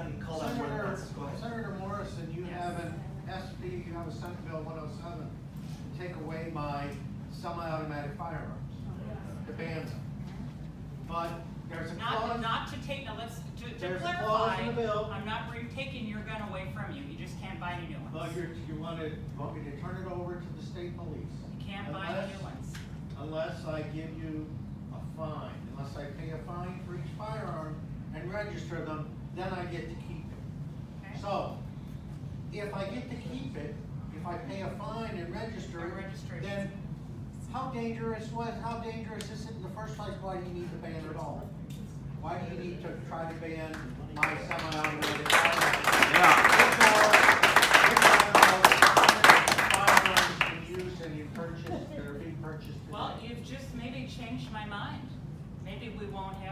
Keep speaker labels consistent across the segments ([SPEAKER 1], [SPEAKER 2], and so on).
[SPEAKER 1] on, called on more than
[SPEAKER 2] Senator,
[SPEAKER 1] once. Go ahead.
[SPEAKER 2] Senator Morrison, you
[SPEAKER 3] Yes.
[SPEAKER 2] have an SB, you have a Senate Bill one oh seven, to take away my semi-automatic firearms, oh, to ban them. But there's a
[SPEAKER 3] Not,
[SPEAKER 2] clause,
[SPEAKER 3] not to take, now let's, to, to
[SPEAKER 2] There's a clause
[SPEAKER 3] clarify,
[SPEAKER 2] in the bill.
[SPEAKER 3] I'm not taking your gun away from you, you just can't buy any new
[SPEAKER 2] well,
[SPEAKER 3] ones.
[SPEAKER 2] you're, you wanna, want me to turn it over to the state police?
[SPEAKER 3] You can't buy any new
[SPEAKER 2] Unless-
[SPEAKER 3] ones.
[SPEAKER 2] Unless I give you a fine, unless I pay a fine for each firearm and register them, then I get to keep it.
[SPEAKER 3] Okay?
[SPEAKER 2] So, if I get to keep it, if I pay a fine and register it, then how dangerous was, how dangerous is it in the first place? Why do you need to ban it all? Why do you need to try to ban my semi-automatic firearms? Firearms in use and you purchased, that being purchased?
[SPEAKER 3] Well, you've just maybe changed my mind. Maybe we won't have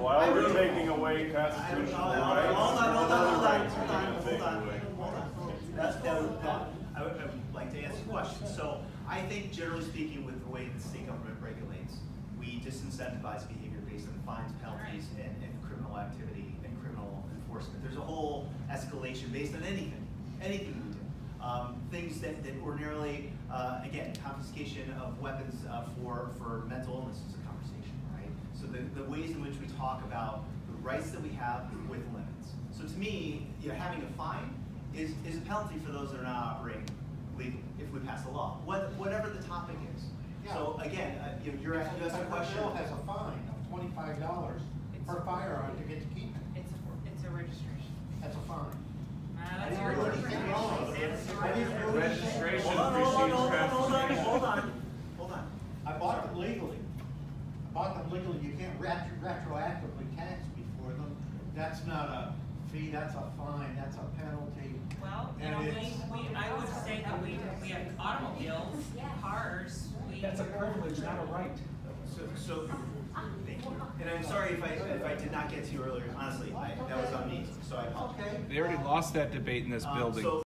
[SPEAKER 4] While we're taking away constitutional rights.
[SPEAKER 1] I would, like to ask a question. So I think generally speaking, with the way the state government regulates, we disincentivize behavior based on fines, penalties, and criminal activity and criminal enforcement. There's a whole escalation based on anything, anything we do. Um, things that, that ordinarily, uh, again, confiscation of weapons, uh, for, for mental illness is a conversation, right? So the, the ways in which we talk about the rights that we have with limits. So to me, you know, having a fine is, is a penalty for those that are not operating legally, if we pass a law, what, whatever the topic is. Yeah. So again, uh, you know, you're asking, you asked a question.
[SPEAKER 2] bill has a fine of twenty-five dollars per firearm to get to keep it.
[SPEAKER 3] It's, a- it's a registration.
[SPEAKER 2] That's a fine.
[SPEAKER 3] Uh,
[SPEAKER 2] I
[SPEAKER 3] that's
[SPEAKER 2] didn't
[SPEAKER 3] a
[SPEAKER 2] do anything wrong.
[SPEAKER 3] registration. That's a
[SPEAKER 2] I didn't do
[SPEAKER 3] registration.
[SPEAKER 2] anything.
[SPEAKER 4] Registration
[SPEAKER 1] Hold on, hold on,
[SPEAKER 4] precedes
[SPEAKER 1] hold on, hold on,
[SPEAKER 4] confiscation.
[SPEAKER 1] hold on, hold on.
[SPEAKER 2] I bought them legally. I bought them legally. You can't retro- retroactively tax me for them. That's not a fee, that's a fine, that's a penalty.
[SPEAKER 3] Well, you
[SPEAKER 2] And
[SPEAKER 3] know, we, we, I would say that we, we have automobiles, cars, we.
[SPEAKER 5] That's a privilege, not a right.
[SPEAKER 1] So, so, thank you. And I'm sorry if I, if I did not get to you earlier, honestly, I, that was on me, so I apologize.
[SPEAKER 2] Okay.
[SPEAKER 6] They already lost that debate in this
[SPEAKER 1] Um,
[SPEAKER 6] building.
[SPEAKER 1] so